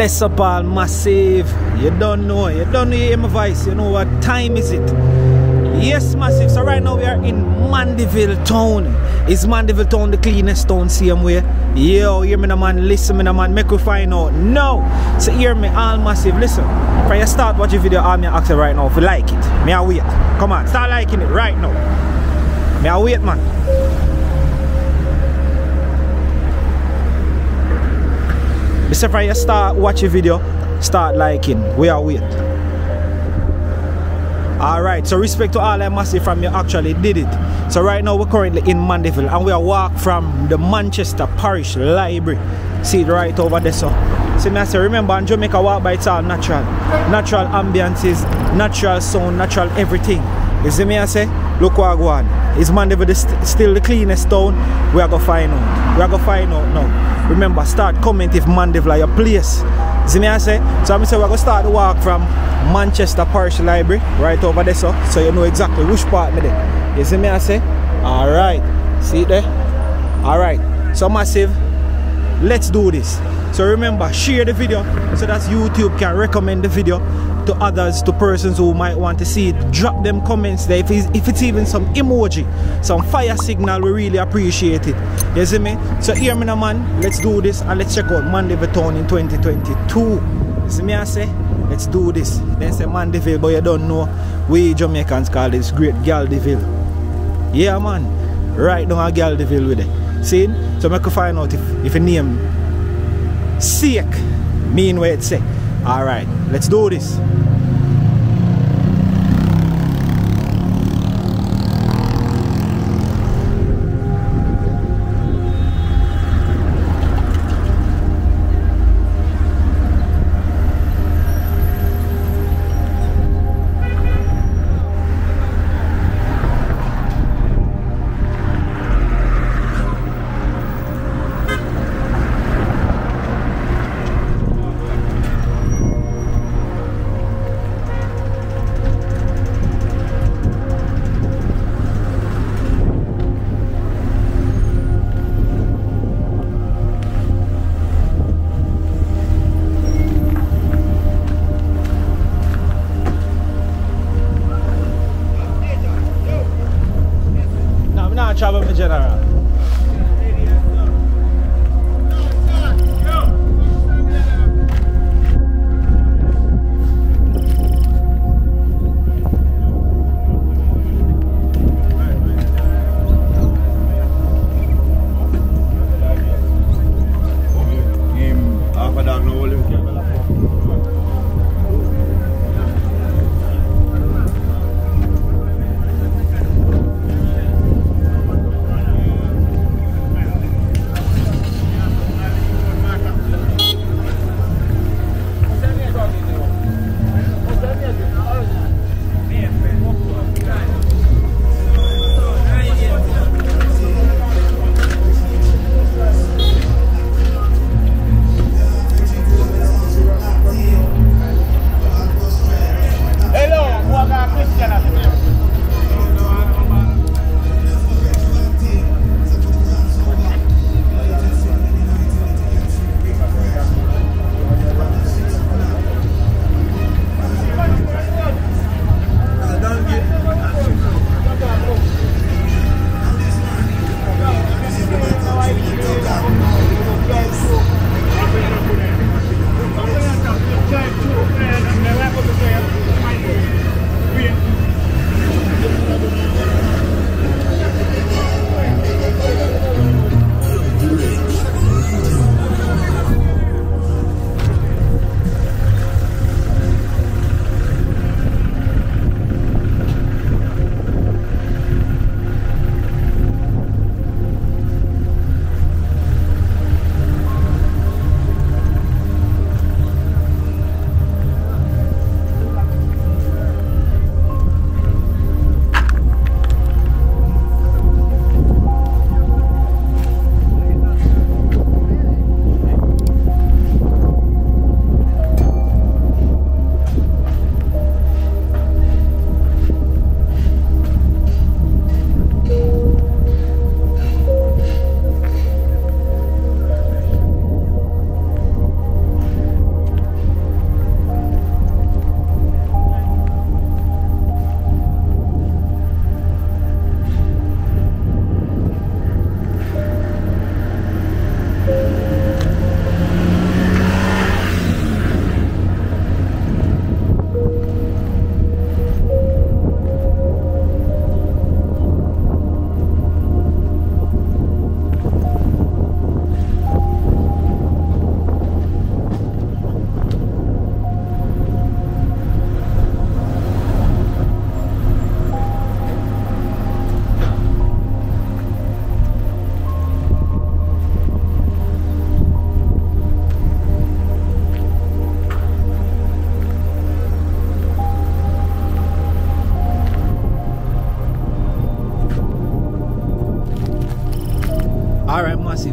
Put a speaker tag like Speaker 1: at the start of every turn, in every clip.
Speaker 1: Bless up all massive. You don't know. You don't hear my voice. You know what time is it? Yes, massive. So right now we are in Mandeville town. Is Mandeville town the cleanest town same way? Yo, hear me the man, listen me the man, make we find out. No. So hear me all massive. Listen. If you start watching video, I'm ask you right now if you like it. Me I wait. Come on, start liking it right now. Me I wait man. Before you start watching the video, start liking. We are wait. Alright, so respect to all them massive from you actually did it. So right now we're currently in Mandeville and we are walk from the Manchester Parish Library. See it right over there so. See me I say remember in Jamaica walk by it's all natural. Natural ambiances, natural sound, natural everything. You see me I say? Look what I go on. Is Mandeville the st still the cleanest town? We are gonna find out. We are gonna find out now. Remember, start comment if Mandeville your place. See me I say? So I'm say we're gonna start the walk from Manchester Parish Library, right over there so, so you know exactly which part me there. You see me I say? Alright. See there? Alright. So massive. Let's do this. So remember, share the video so that YouTube can recommend the video to others, to persons who might want to see it. Drop them comments there. If it's, if it's even some emoji, some fire signal, we really appreciate it. You see me? So hear me man. Let's do this and let's check out Mandeville Town in 2022. You see me I say? Let's do this. Then say Mandeville, but you don't know. We Jamaicans call this Great Galdeville. Yeah, man. Right now, a Galdeville with it. See? So make you find out if, if a name Sake mean what it say. Alright, let's do this.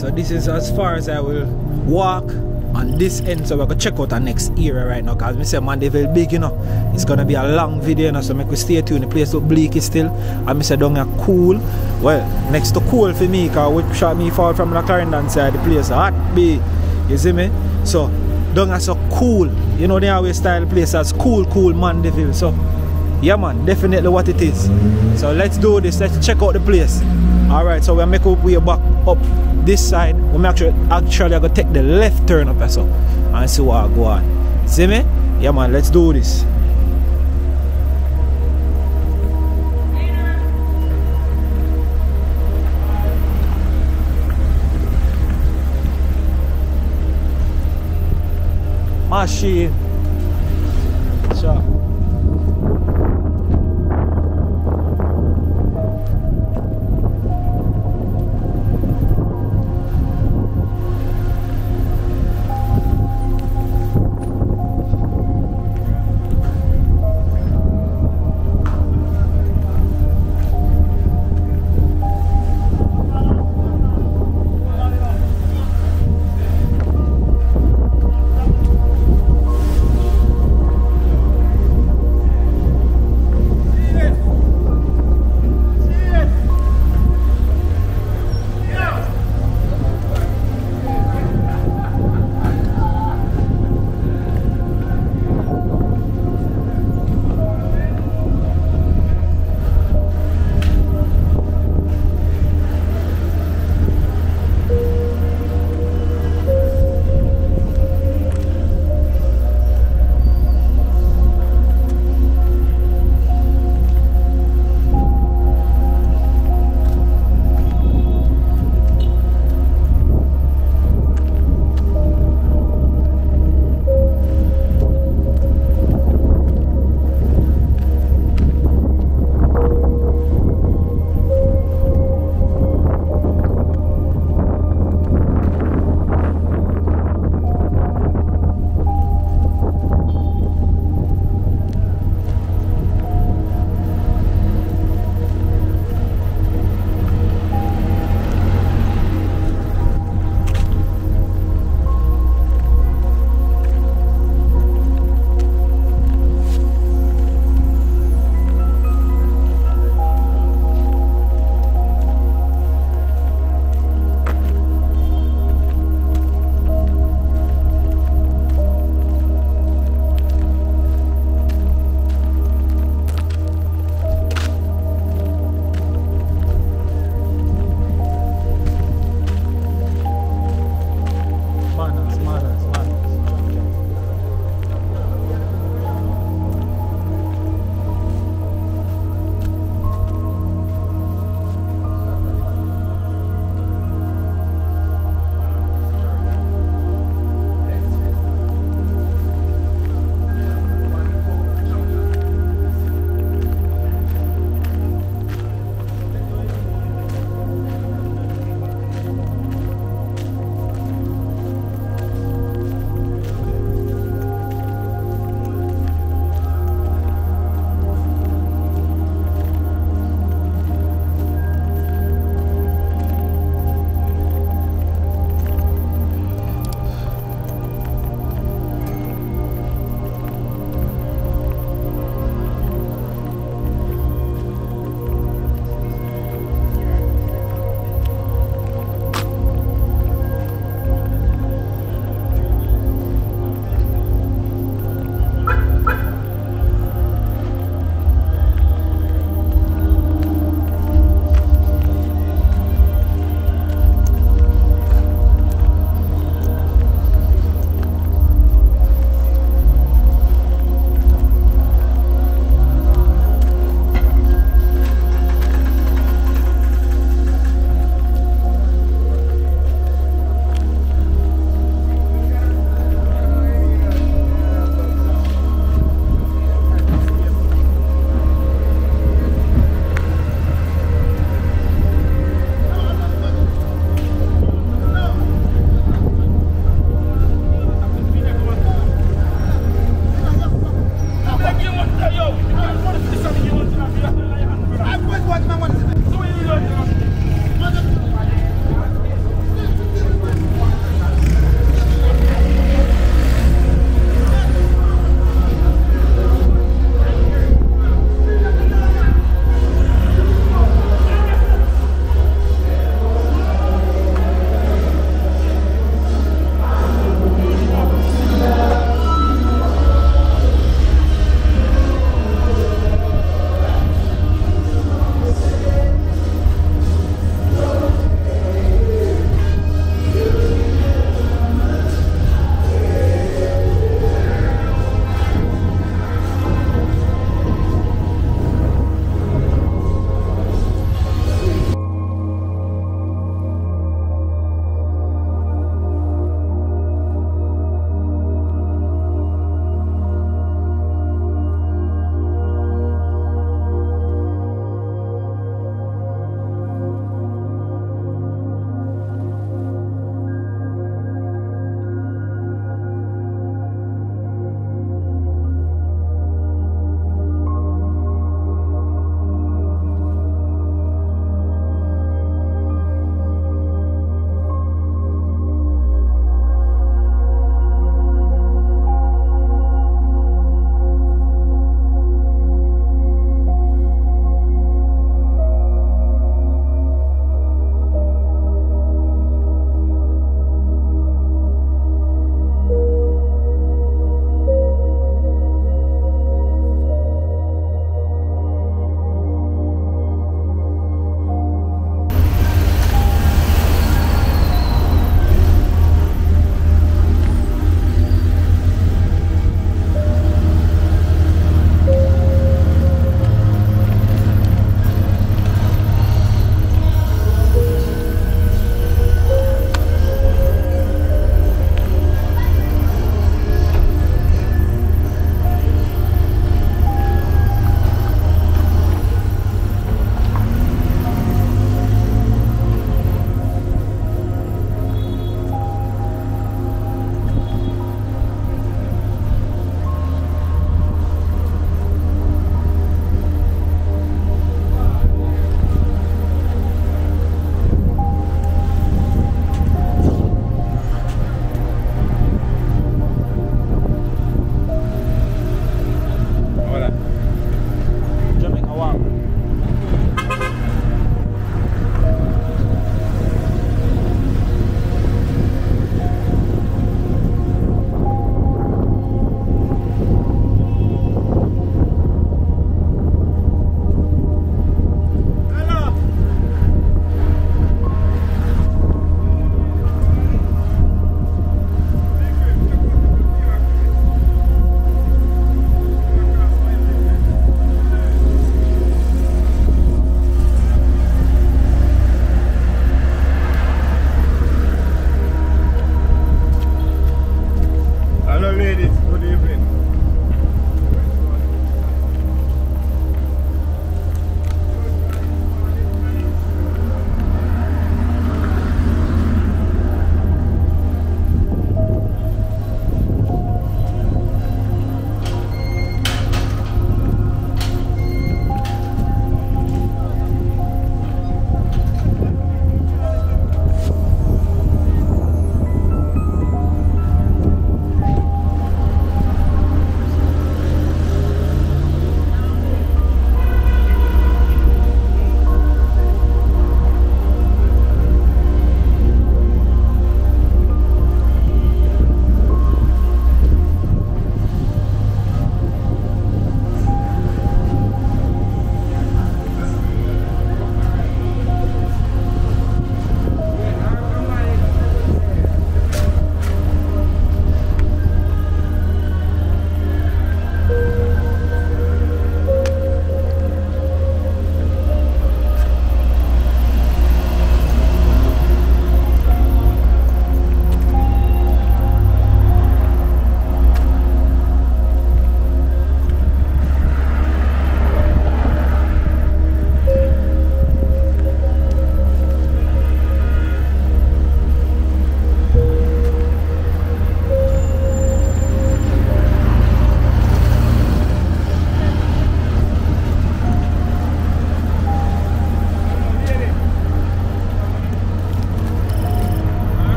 Speaker 1: So this is as far as I will walk on this end. So we're gonna check out the next area right now. Cause we say Mandeville big, you know. It's gonna be a long video, you know. So make we stay tuned. The place look bleaky still. And me say down here cool. Well, next to cool for me, cause what shot me fall from the Clarendon side, the place hot big. You see me? So down here so cool. You know they always style the place as cool, cool Mandeville. So yeah man, definitely what it is. So let's do this. Let's check out the place. Alright, so we'll make our way back up this side. We actually actually gonna take the left turn up here, so and see what I go on. See me? Yeah man, let's do this. Machine.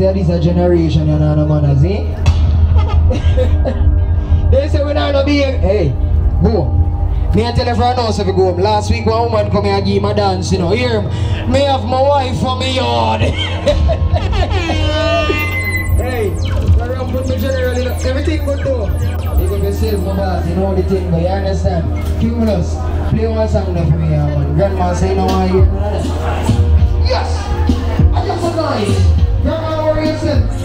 Speaker 2: say this a
Speaker 1: generation you know, man,
Speaker 3: I see. they say we not no be Hey, go. Me I tell you for an if you go home. Last week one woman come here and give me a dance, you know. Here, me have my wife for me yard. hey, around with me generally, everything good though. You go yourself, my boss, you know the thing, but you understand. Cumulus, play one song there for me, man. Grandma say no, I hear none of that. Yes! I just a guy. Jackson.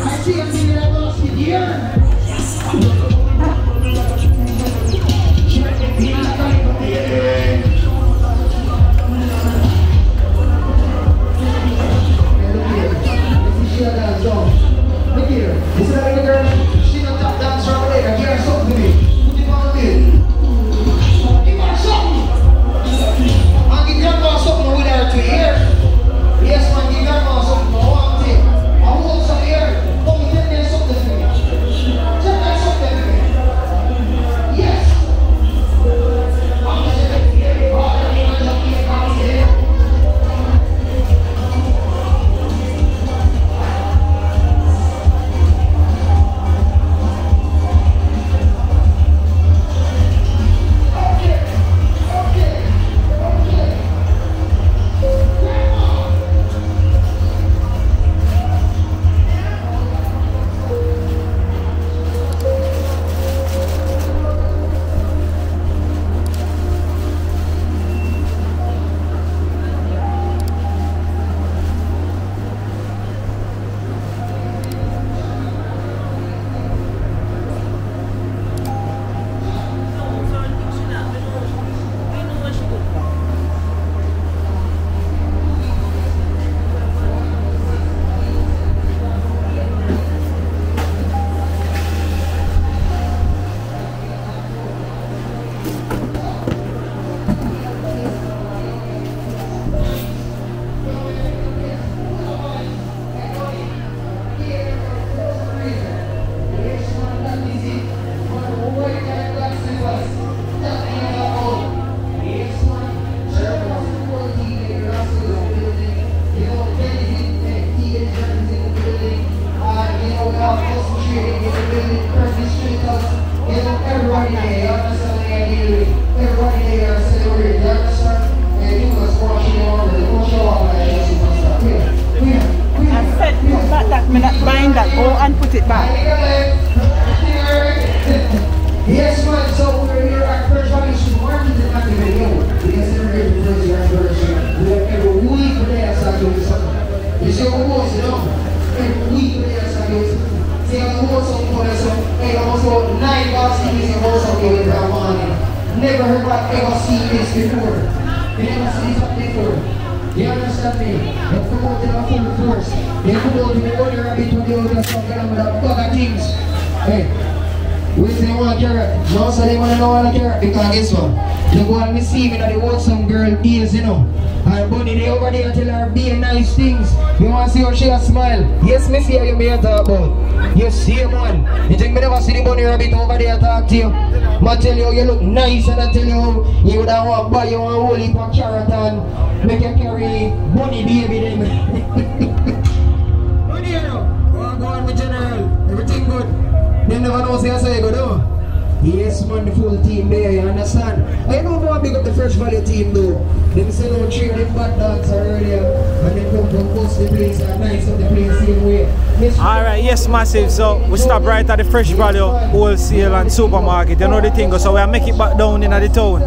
Speaker 3: so we stop right at the Fresh Value wholesale and supermarket. You know the thing, so we are making make it back down in the town.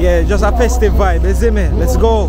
Speaker 3: Yeah, just a festive vibe, you see me? Let's go.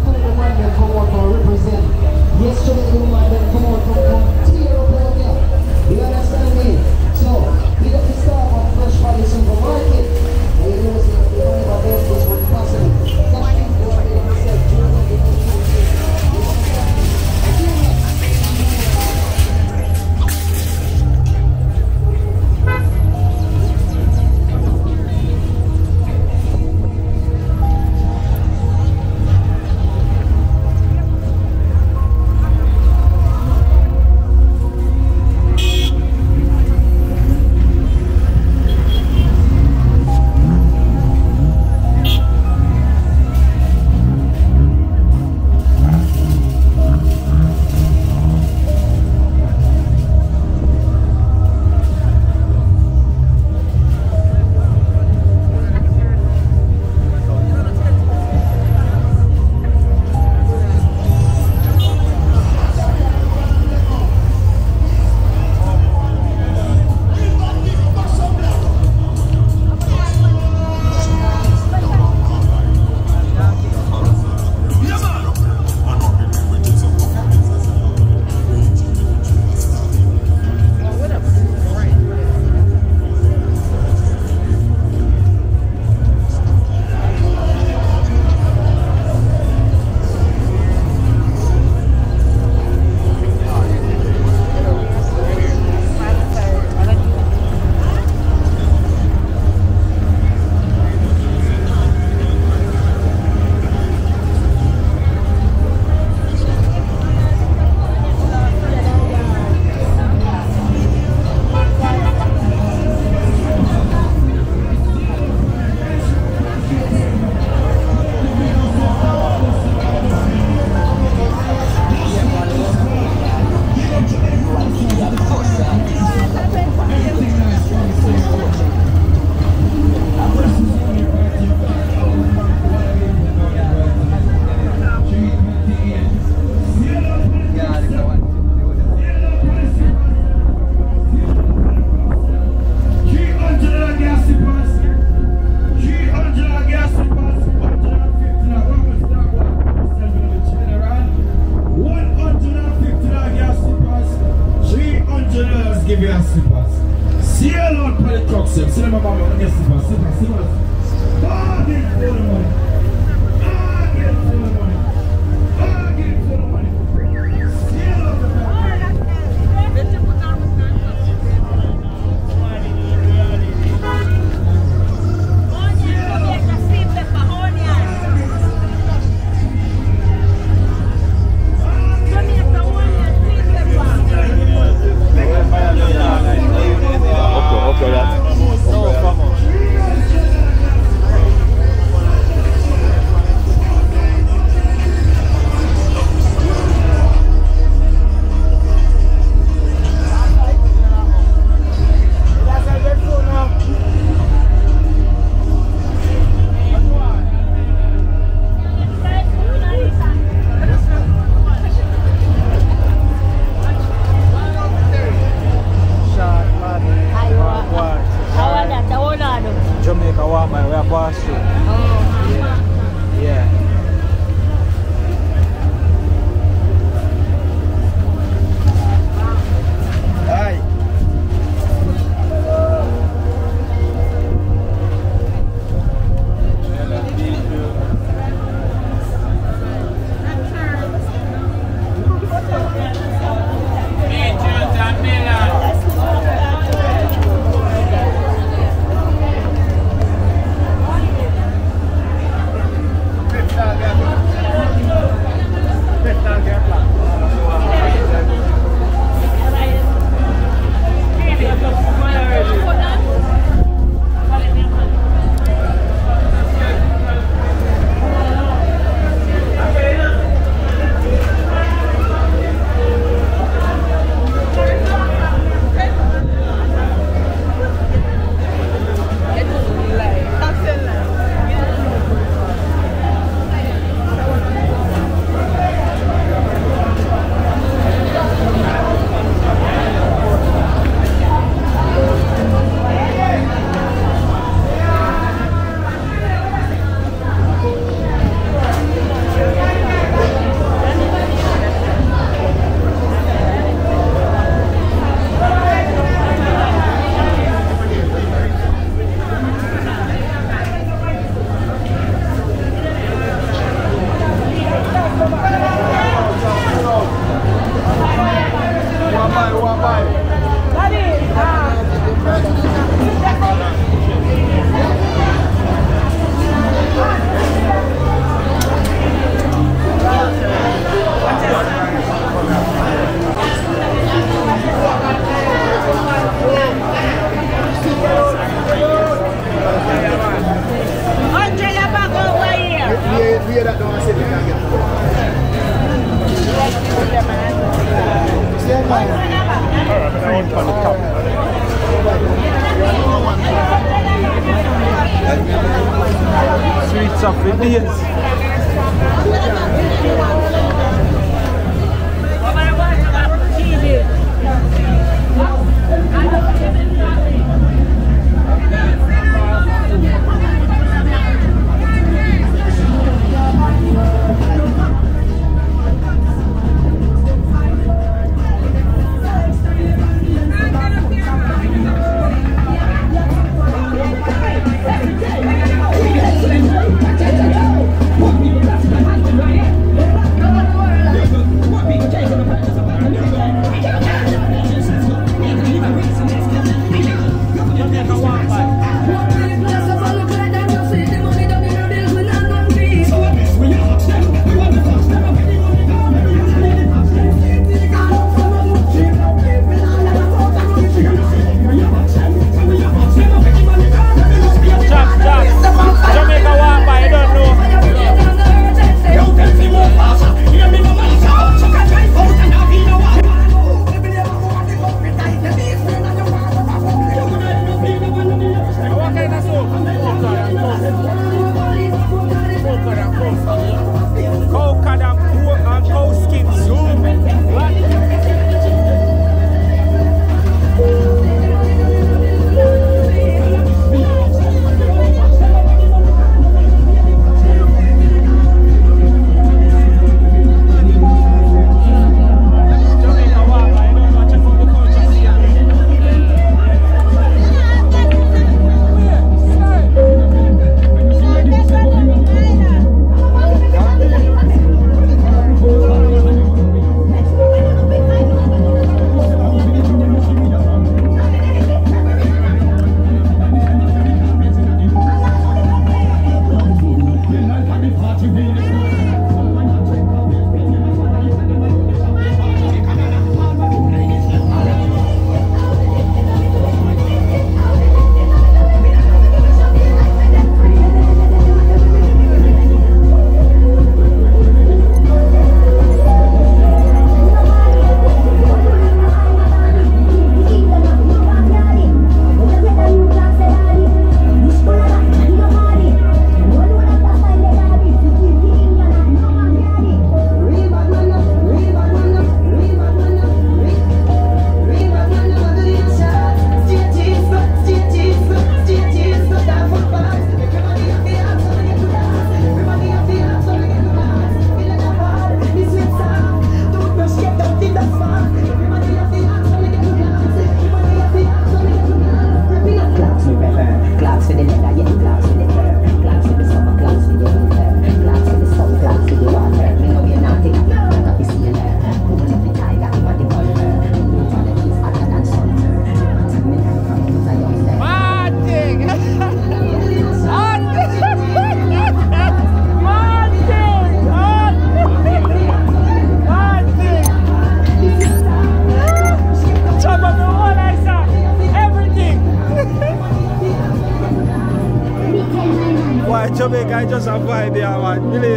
Speaker 4: Jamaica is just a vibe here,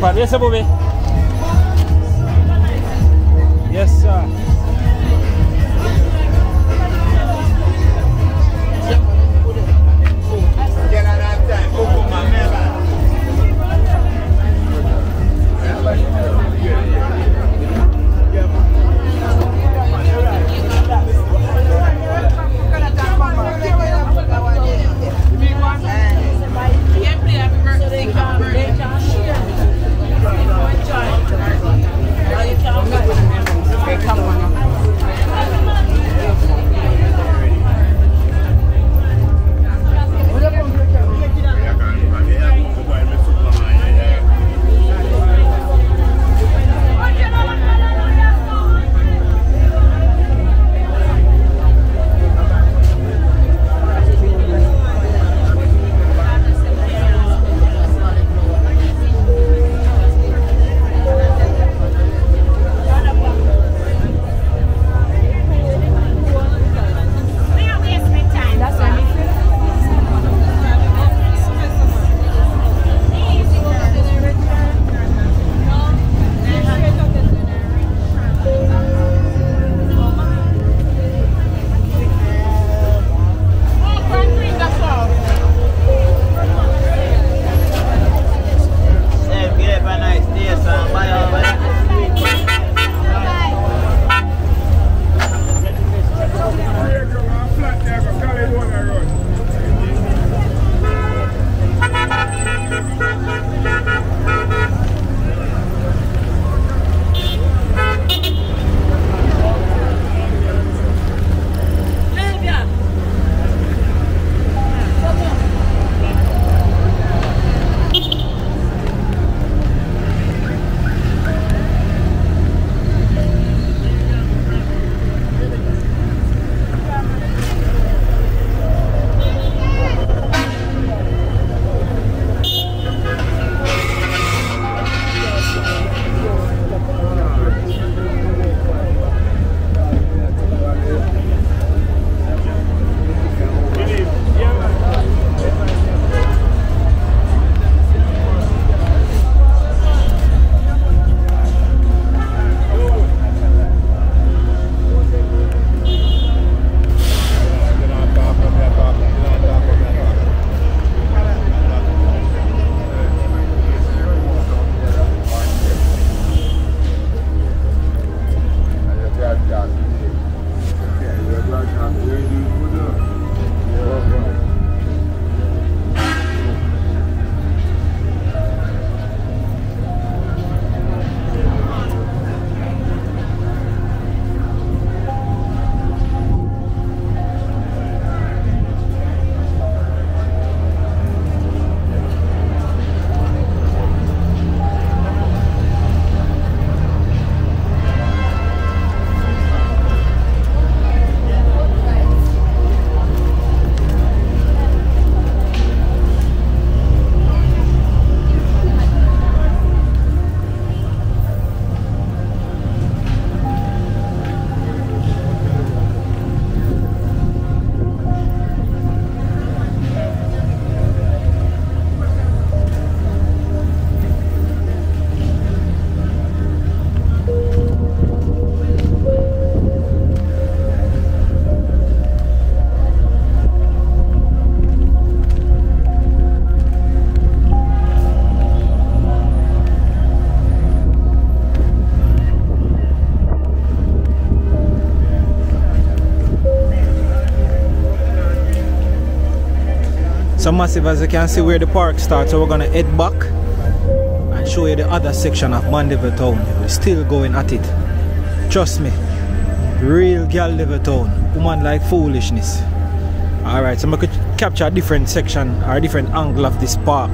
Speaker 1: now and massive as you can see where the park starts. So we're gonna head back and show you the other section of Mandeville Town. We're still going at it. Trust me. Real girl live town. Woman like foolishness. Alright, so I could capture a different section or a different angle of this park.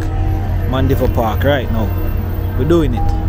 Speaker 1: Mandeville Park right now. We're doing it.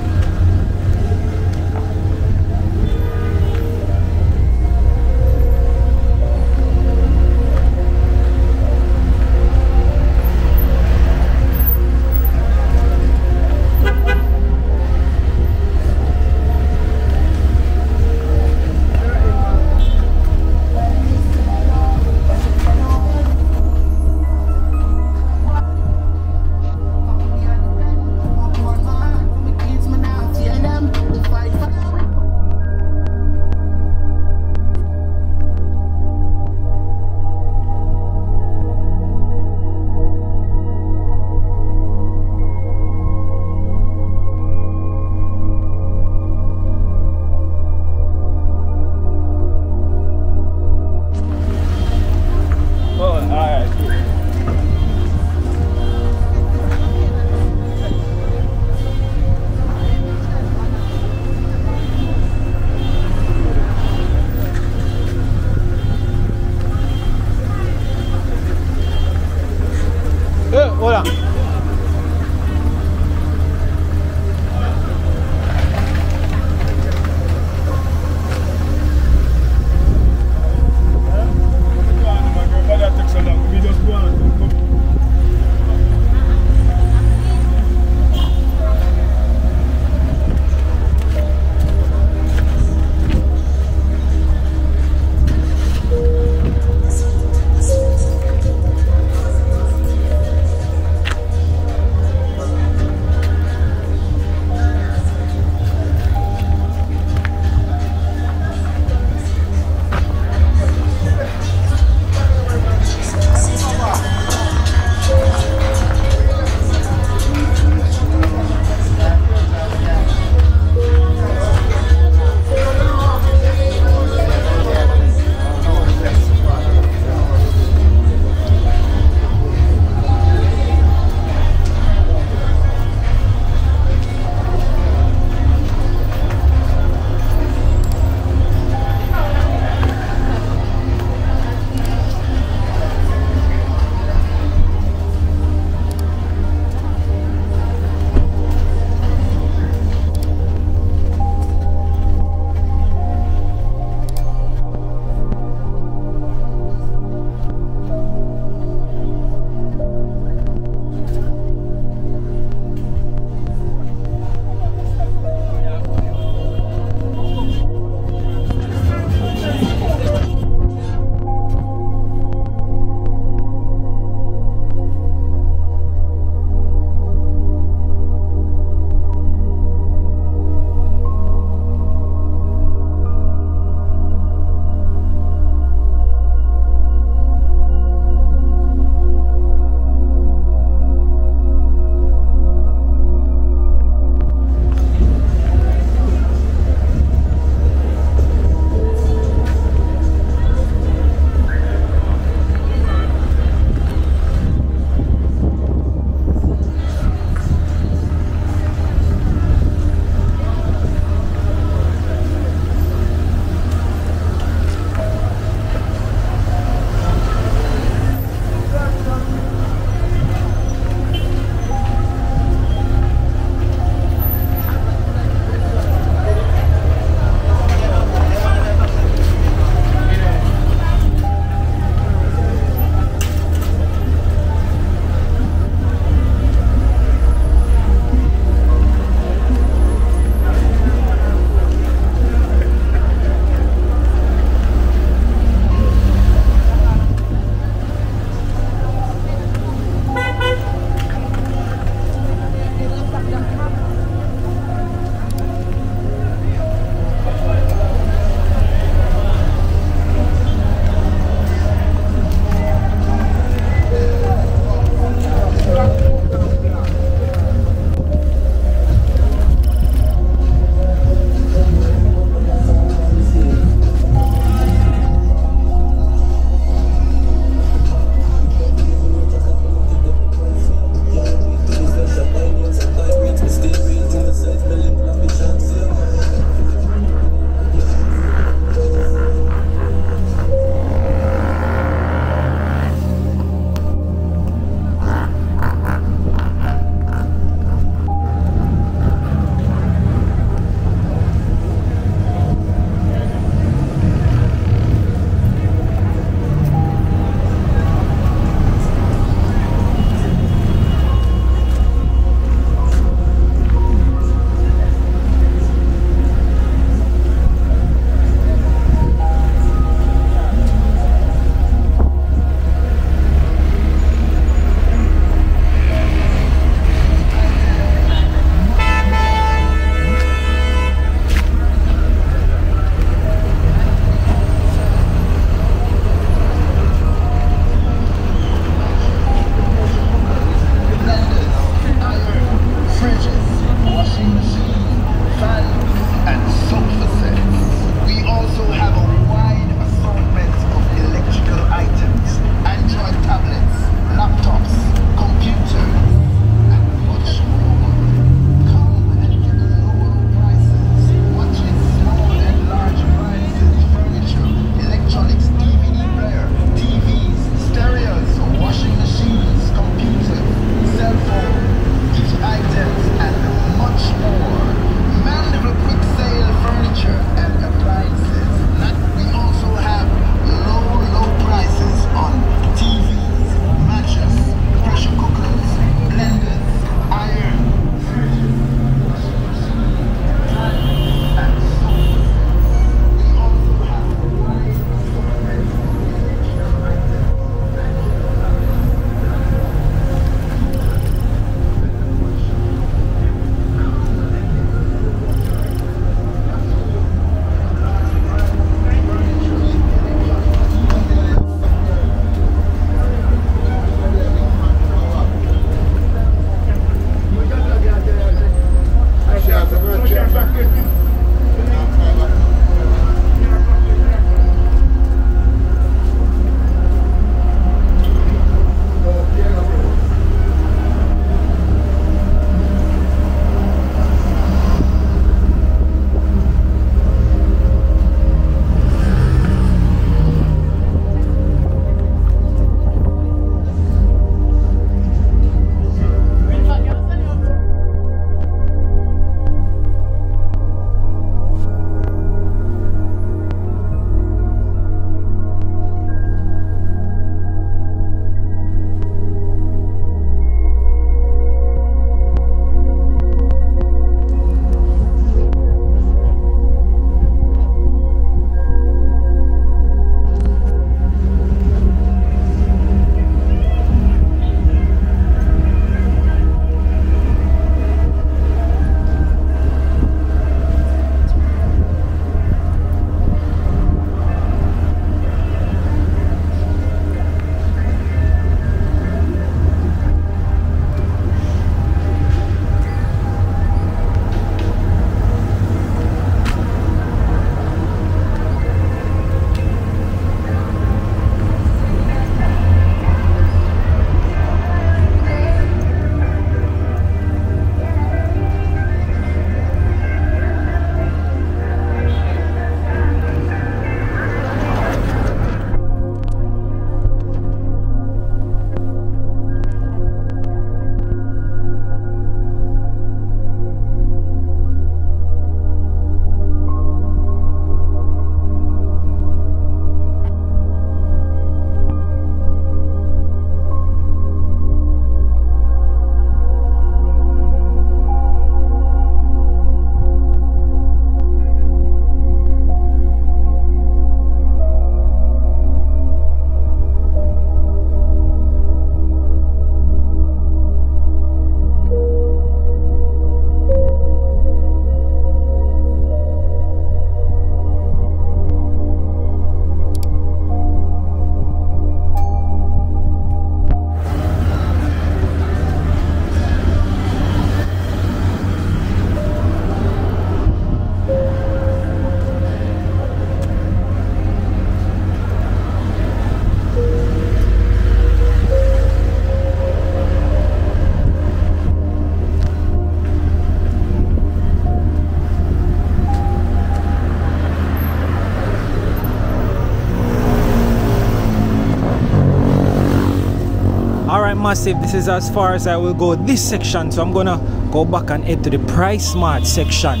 Speaker 1: Massive, this is as far as I will go this section. So I'm gonna go back and head to the PriceSmart section.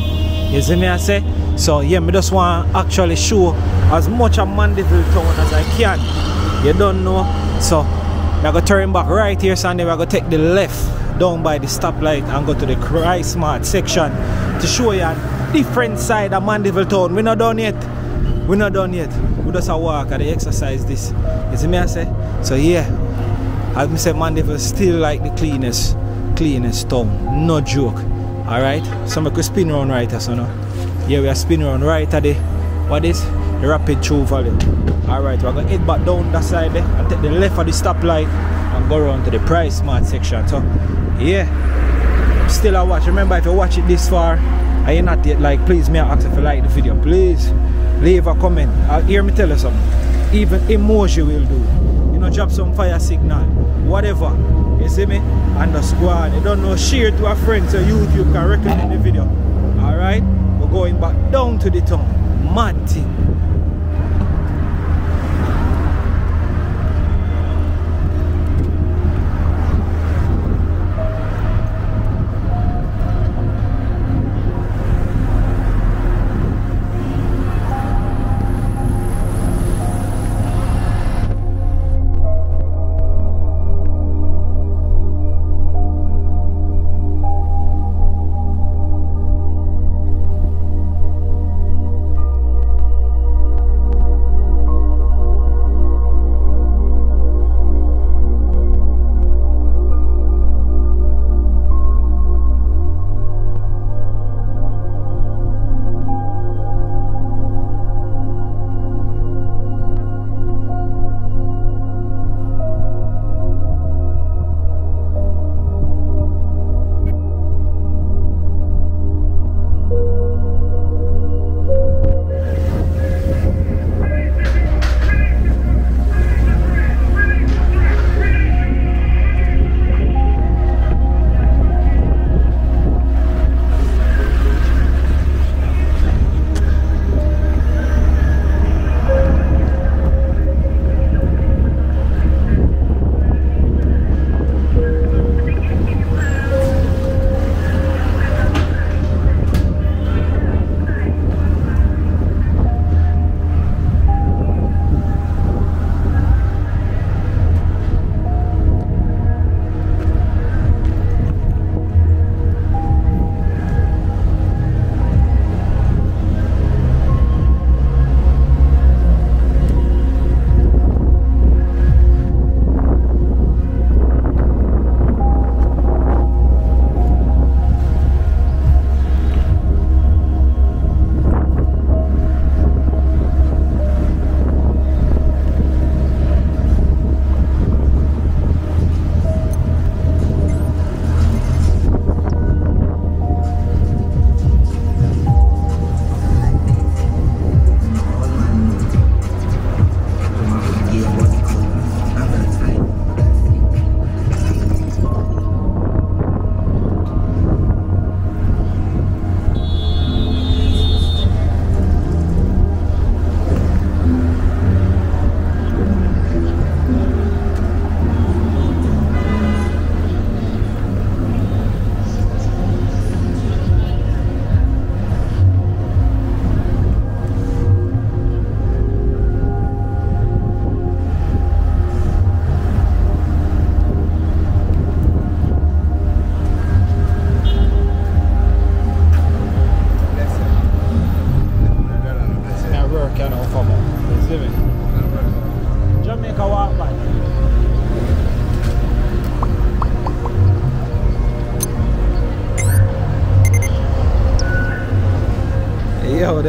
Speaker 1: You see me I say? So yeah, me just want actually show as much of Mandeville town as I can. You don't know. So we're gonna turn back right here, Sunday. We're gonna take the left down by the stoplight and go to the PriceSmart section to show you a different side of Mandeville town. We're not done yet. We're not done yet. We just a walk and exercise this. You see me I say? So yeah. As me say, Mandeville still like the cleanest, cleanest town. No joke. Alright? So we could spin around right as so now. Yeah, we are spinning around right at the what is? The Rapid True Value. Alright, we're gonna head back down that side there and take the left of the stoplight and go around to the PriceSmart section. So yeah. still a watch. Remember if you watch it this far and you're not yet like please may I ask if you like the video. Please leave a comment. I'll hear me tell you something. Even emoji will do. Know, drop some fire signal. Whatever. You see me? And the squad. You don't know, share to a friend so YouTube can recommend the video. Alright? We're going back down to the town. Mad thing.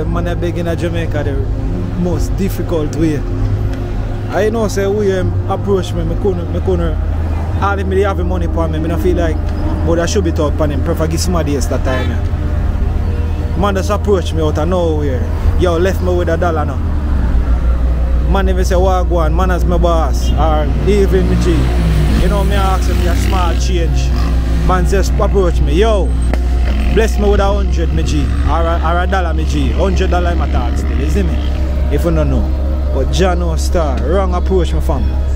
Speaker 1: The that beg in Jamaica the most difficult way. I know say we um, approach me, me couldn't, me couldn't, all me have the money for me, me not feel like, but I should be talking on him, prefer give somebody else that time. Yeah. Man just approach me out of nowhere. Yo, left me with a dollar now. Man even say what go on, man as my boss or even me G. You know me ask him a small change. Man just approach me, yo, bless me with a hundred me G or a, or a dollar me G. Hundred dollar my talk still, you see me? If you don't know. But John no star, wrong approach me fam.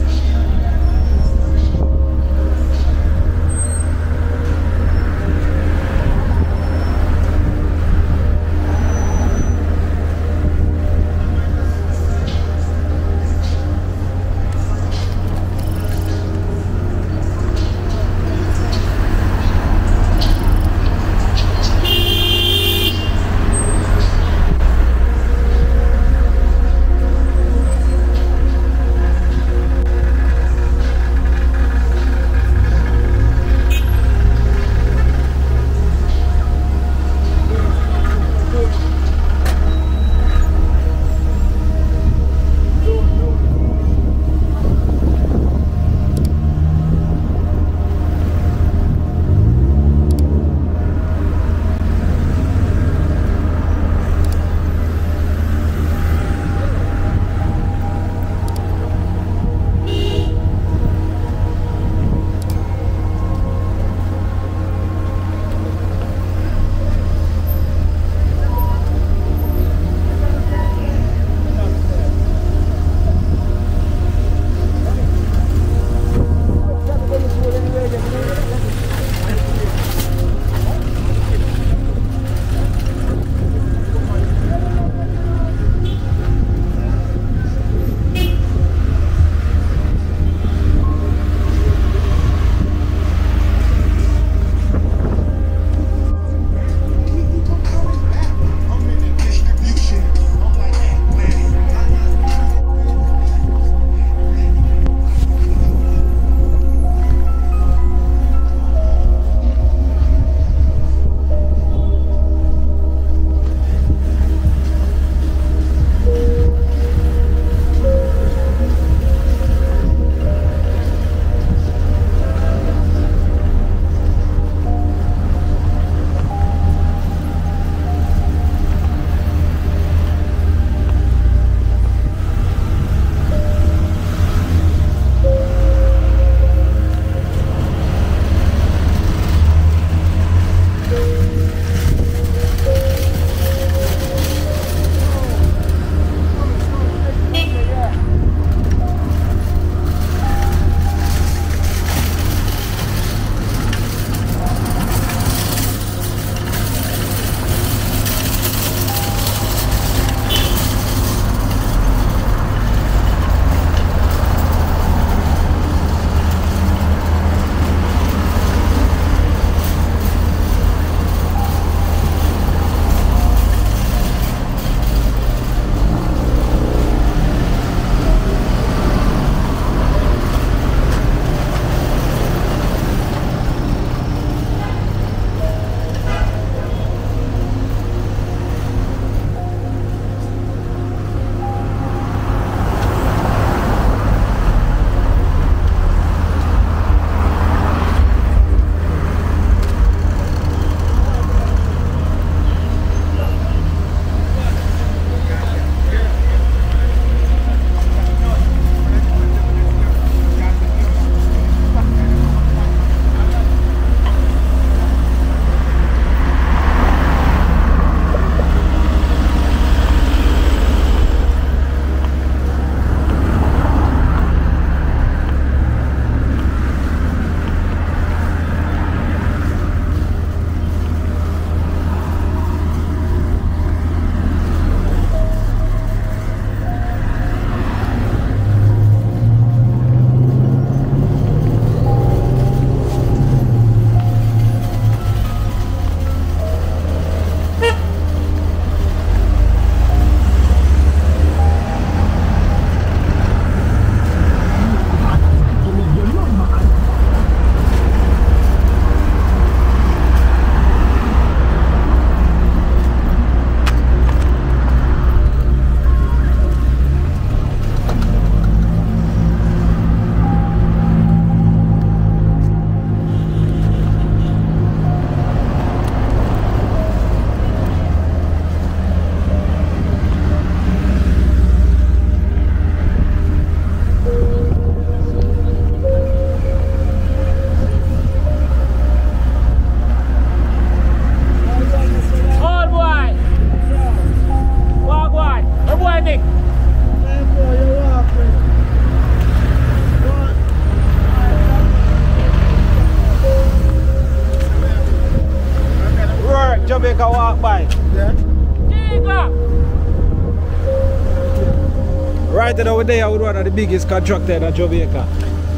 Speaker 1: We're there with one of the biggest contractor in Jamaica.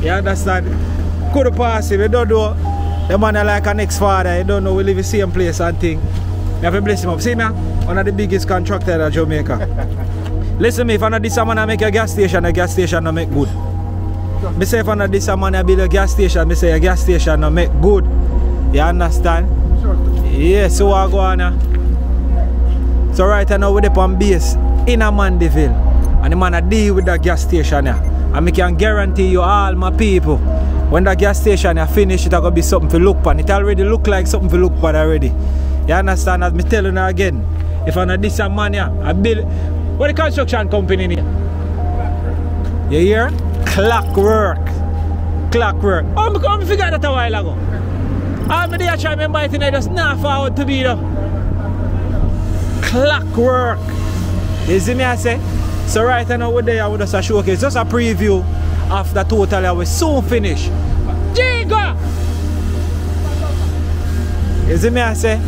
Speaker 1: You understand? Could pass him, you don't know. The man like an ex-father, you don't know we live in the same place and thing. You have to bless him up. See me? One of the biggest contractor in Jamaica. Listen me, if I not this man I make a gas station, a gas station no make good. Me say if I not this man I build a gas station, me say a gas station no make good. You understand? Yeah, so I go on now. So right now we're on base in a Mandeville. And the man a deal with the gas station here. And I can guarantee you all my people, when the gas station finished, it's gonna be something to look on. It already look like something to look on already. You understand? As me telling you again, if I this a man here, I build what the construction company here? You hear? Clockwork. Clockwork. Oh, me come figure that a while ago. All me there try remember it and I just not forward to be though. Clockwork. You see me I say? So right now we're there with us a showcase. Just a preview of the total I will soon finish. Jiga! You see me I say?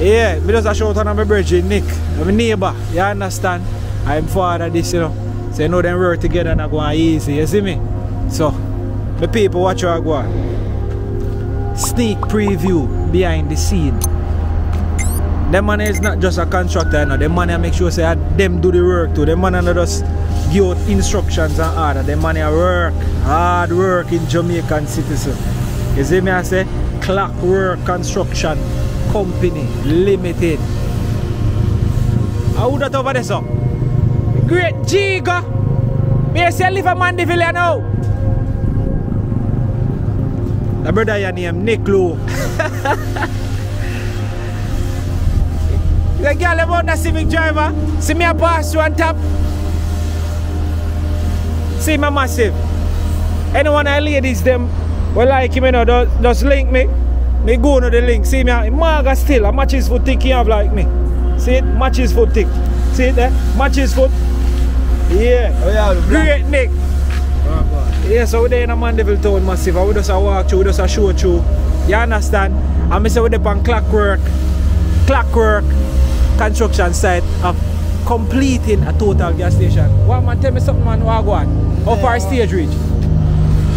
Speaker 1: Yeah, me just a shout out on my brother Nick. A neighbor, you understand? I'm father this, you know. So you know them work together and I go on easy, you see me? So, the people watch I go. Sneak preview behind the scene. Them man is not just a contractor, you know. Them man make sure say them do the work too. Them man not just give out instructions and order. Them man work, hard work in Jamaican citizen. You see me I say? Clockwork Construction Company Limited. How that over there, so? Great Jiga. Me say live a Mandeville you now. The oh. brother your name Nick Low. The girl about the Civic driver, see me a pass on top. See my massive. Anyone of the ladies them will like him, you know, just, just link me. Me go to the link. See me, Marga still, a match his foot thick, he have like me. See it? Match his foot thick. See it there? Match his foot. Yeah.
Speaker 5: Oh yeah.
Speaker 1: Great Nick. Yeah, so we're there in a Mandeville town massive. and We just a walk through, we just a show through. You understand? And me say we're there on clockwork. Clockwork construction site of completing a total gas station. What man tell me something man what go on? How far stage reach?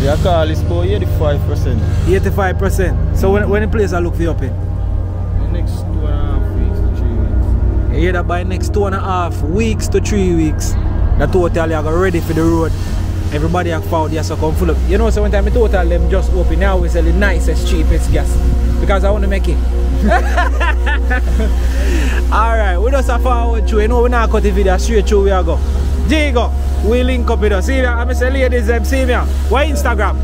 Speaker 5: Yeah, call is about 85%.
Speaker 1: 85%. So when, when the place I look for you up in?
Speaker 5: The next two and a half weeks to three weeks.
Speaker 1: You hear that by next two and a half weeks to three weeks, the total you are ready for the road. Everybody have found yes, so come full up. You know, so one time I total them just open now we sell the nicest, cheapest gas. Because I want to make it. Alright, we just a forward through. You know we're not cut the video straight through we are go. Jigo, we link up with us. See me? I'm say ladies them see me. What Instagram?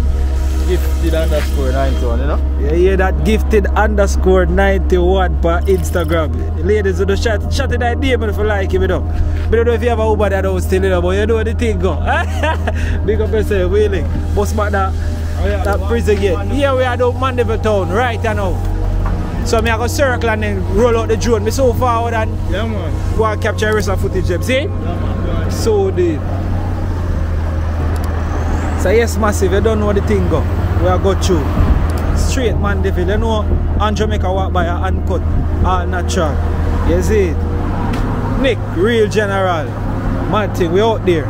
Speaker 5: Gifted underscore 91, you know?
Speaker 1: Yeah, yeah, that gifted underscore 91 per Instagram. Ladies, you know, chat, chat in that DM if you like it, you know. But I don't know if you have a Uber that don't still, you know, but you know the thing go. Big up yourself, Wheeling. Bust back that,
Speaker 5: yeah,
Speaker 1: prison gate. Here we are down Mandeville Town, right know. So me I go circle and then roll out the drone. Me so forward and
Speaker 5: Yeah, man.
Speaker 1: go and capture the rest of footage them. See?
Speaker 5: Yeah, man.
Speaker 1: So deep. So yes, massive, you don't know the thing go. We are go through. Straight Mandeville, you know, and Jamaica walk by a uncut, all natural. You see it? Nick, real general. Mad thing, we out there.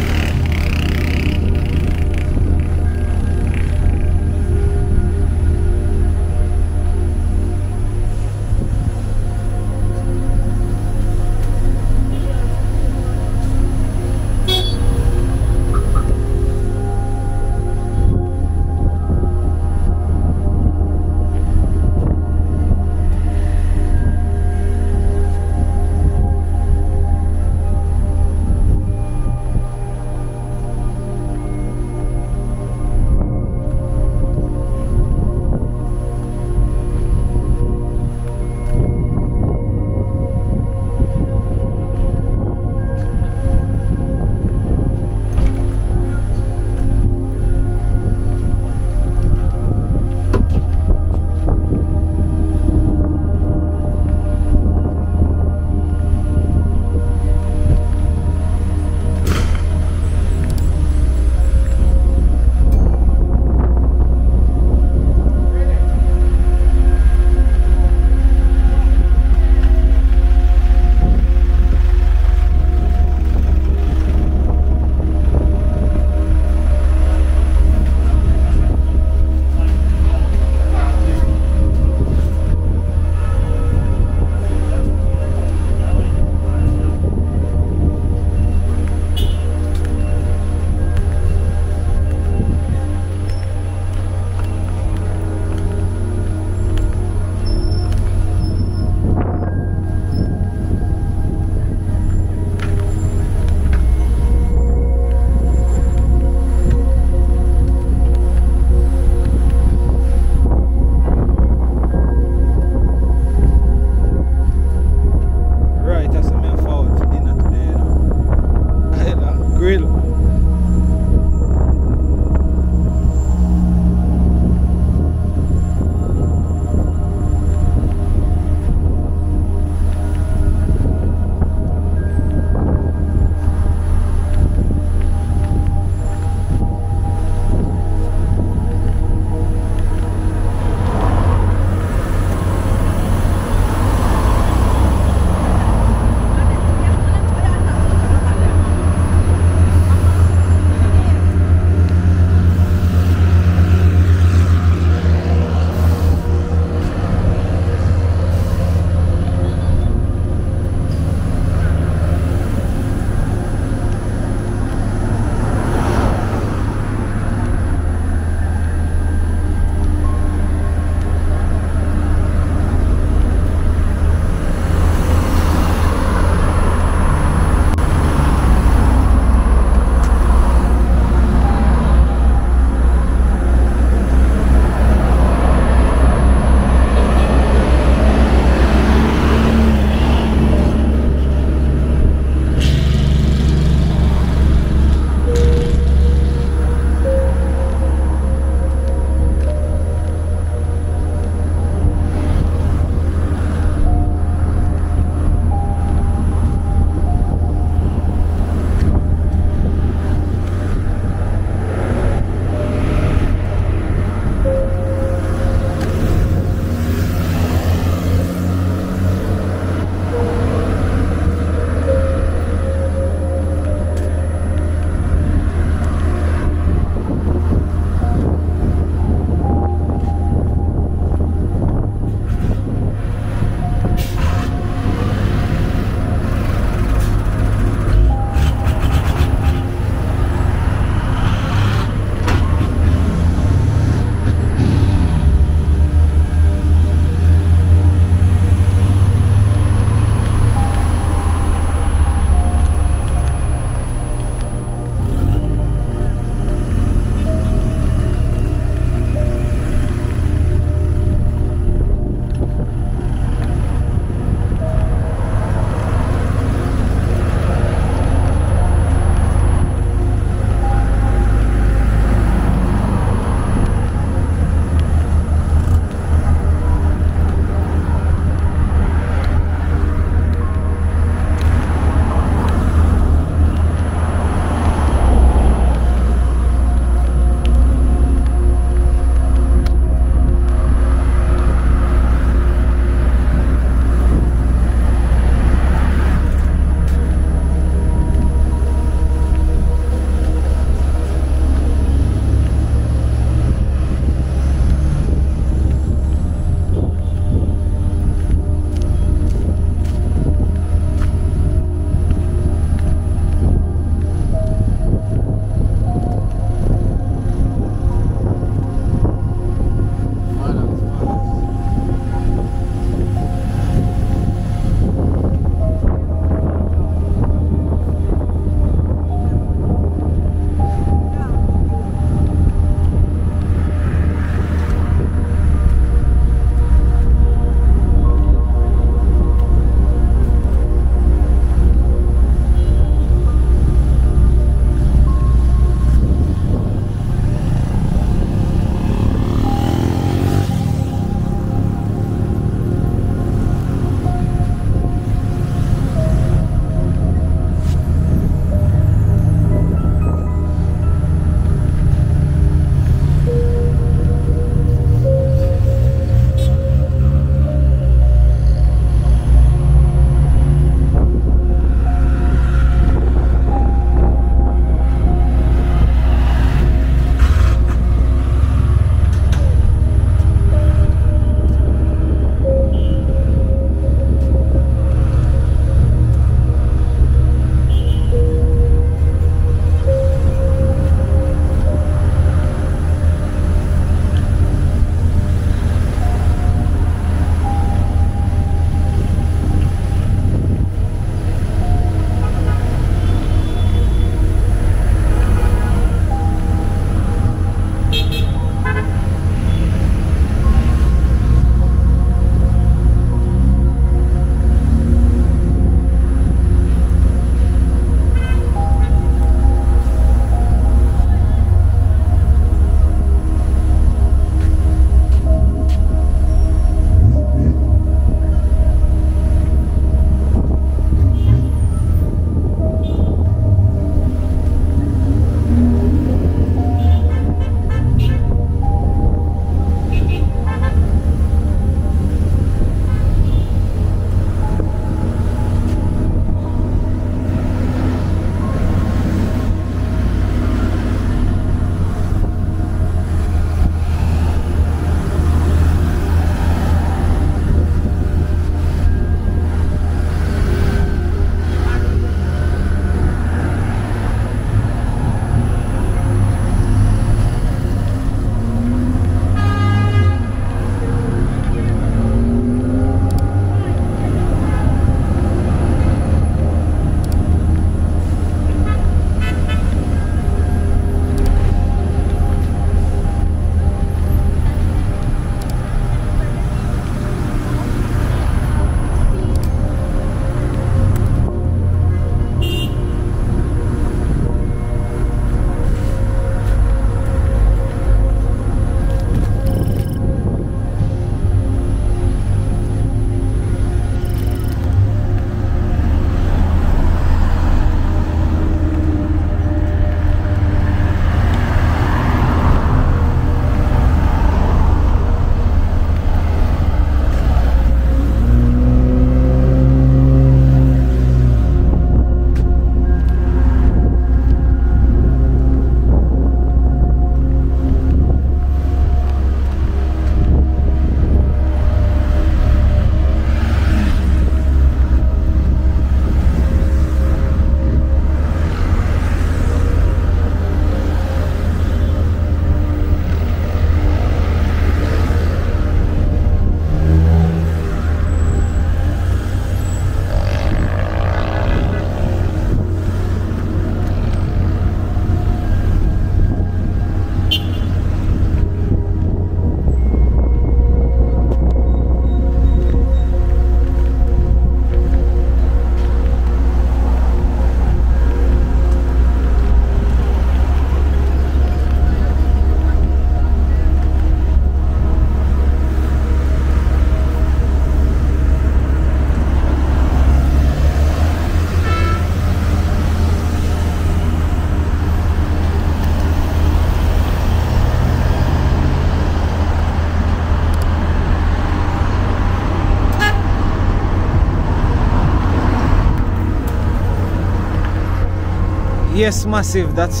Speaker 1: Yes, massive. That's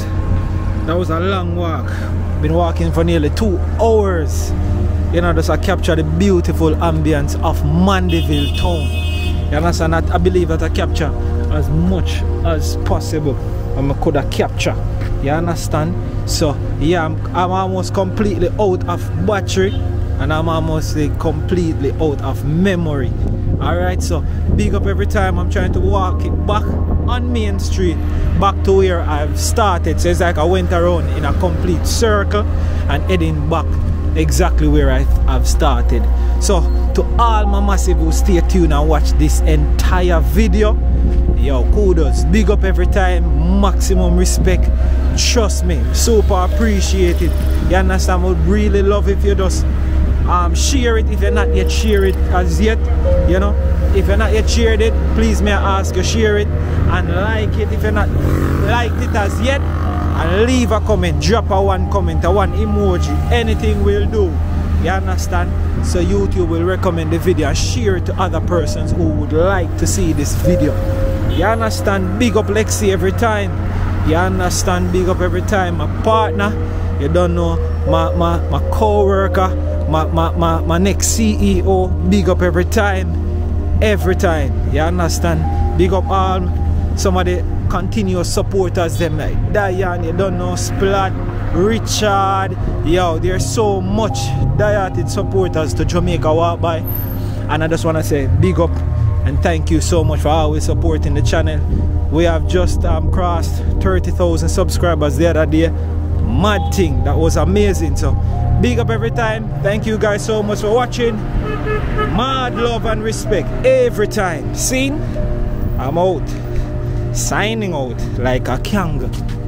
Speaker 1: that was a long walk. Been walking for nearly two hours. You know, just to capture the beautiful ambience of Mandeville town. You understand that? I believe that I capture as much as possible. And I could have capture. You understand? So yeah, I'm, I'm almost completely out of battery and I'm almost completely out of memory. Alright, so big up every time I'm trying to walk it back on Main Street back to where I've started. So it's like I went around in a complete circle and heading back exactly where I, I've started. So to all my massive who stay tuned and watch this entire video, yo kudos, big up every time, maximum respect. Trust me, super appreciate it. You understand? Would really love if you just um, share it if you're not yet share it as yet you know if you're not yet shared it please may I ask you share it and like it. If you're not liked it as yet and leave a comment drop a one comment a one emoji. Anything will do you understand? So YouTube will recommend the video share it to other persons who would like to see this video. You understand? Big up Lexi every time. You understand? Big up every time. My partner you don't know my my, my co-worker my, my, my, my next CEO, big up every time, every time, you understand? Big up all some of the continuous supporters them like Diane, you don't know, Splat, Richard, yo, there's so much dieted supporters to Jamaica walk by. And I just want to say big up and thank you so much for always supporting the channel. We have just um, crossed 30,000 subscribers the other day. Mad thing, that was amazing. So big up every time. Thank you guys so much for watching. Mad love and respect every time. Seen i'm out. Signing out like a kangaroo